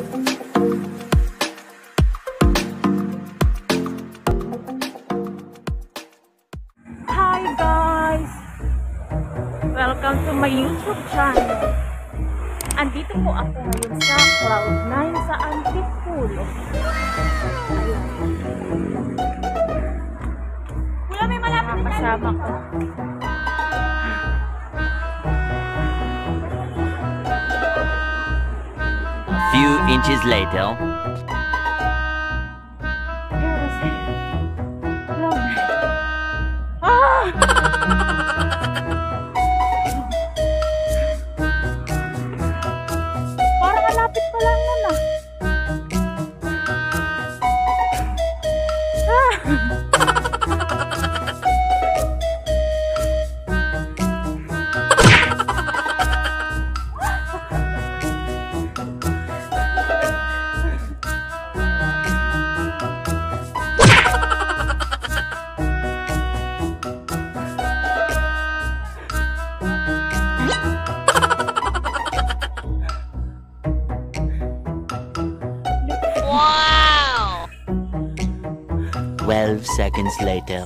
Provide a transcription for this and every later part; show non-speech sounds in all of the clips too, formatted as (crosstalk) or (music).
Hi guys! Welcome to my YouTube channel. Andito po ako ngayon sa Cloud9 sa Antipulo. Kuya, may malapit na kasama ko. Few inches later. Wow! 12 seconds later.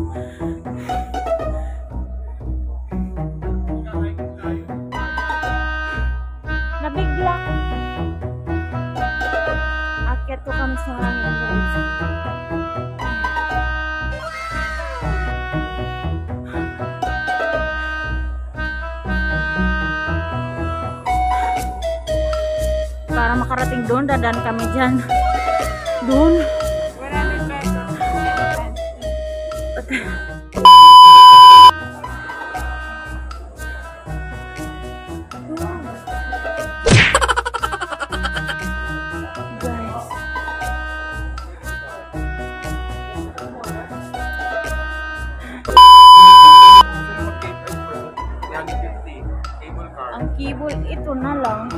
(laughs) Para makarating doon, dadan kami dyan. Doon. Ang keyboard, ito na lang.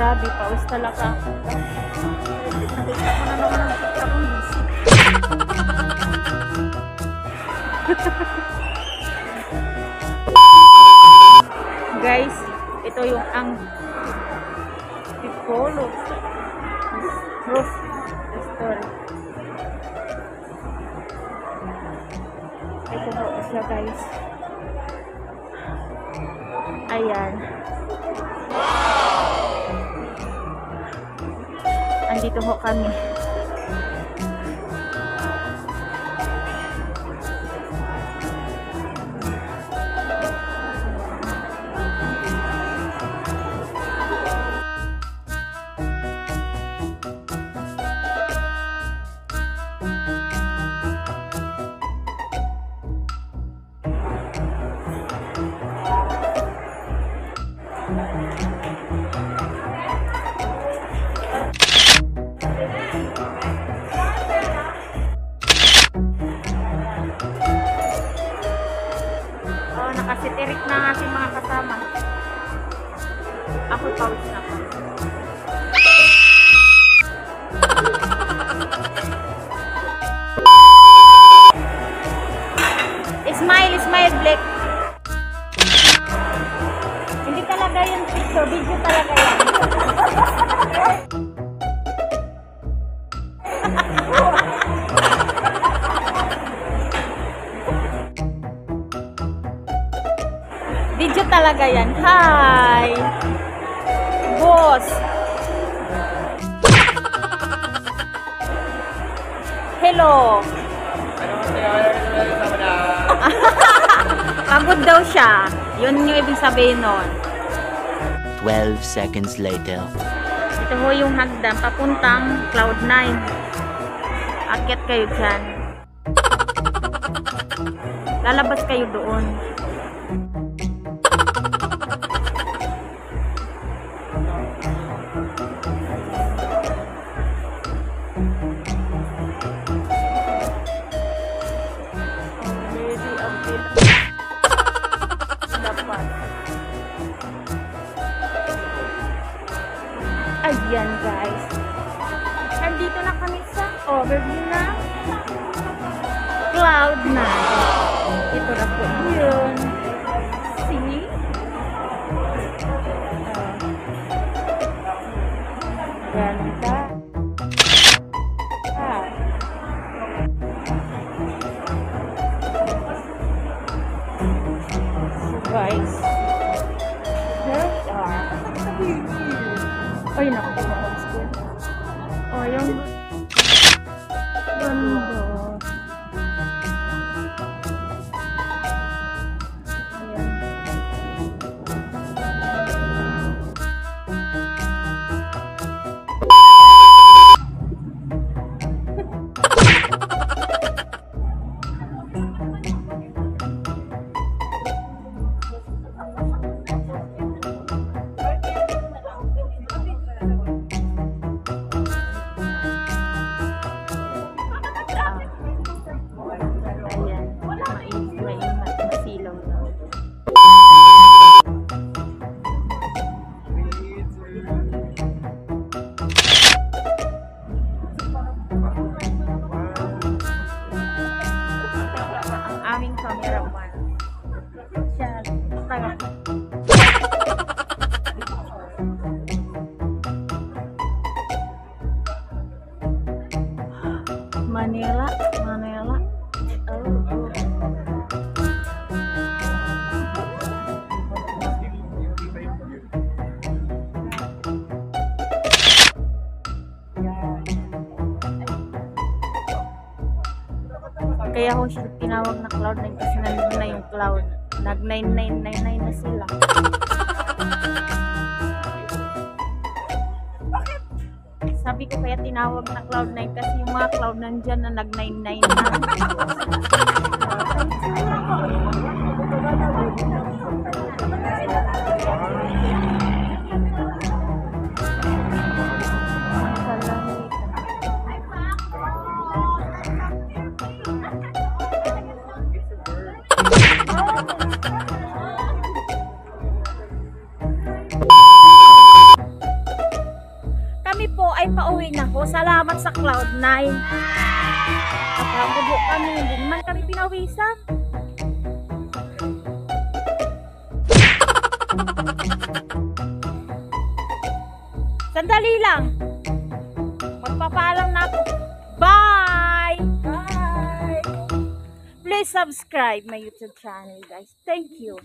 Grabe, paus talaga ako. Na naman ang picture kong busy. Guys, ito yung ang Piccolo Roof Story. Ito po siya guys. Ayan. Andito ho kami. Blake. Hindi talaga yung picture, video talaga yan. Video talaga yan. Hi! Boss! Hello! Pagod daw siya. Yun yung ibig sabihin nun. Twelve seconds later. Ito ho yung hagdan papuntang Cloud9. Akyat kayo dyan. Lalabas kayo doon. Na Cloud9. Ito na po yun. See? Ganda. Kaya ako siya tinawag na Cloud9 kasi nandun na yung Cloud. Nag 9999 na sila. Sabi ko kaya tinawag na Cloud9 kasi yung mga Cloud nandyan na nag 99 na. Kami po ay pauwi na po. Salamat sa Cloud9. Kapag po kami, hindi naman kami pinawisan. Sandali lang. Magpapaalam na ako. Please subscribe my YouTube channel, guys. Thank you.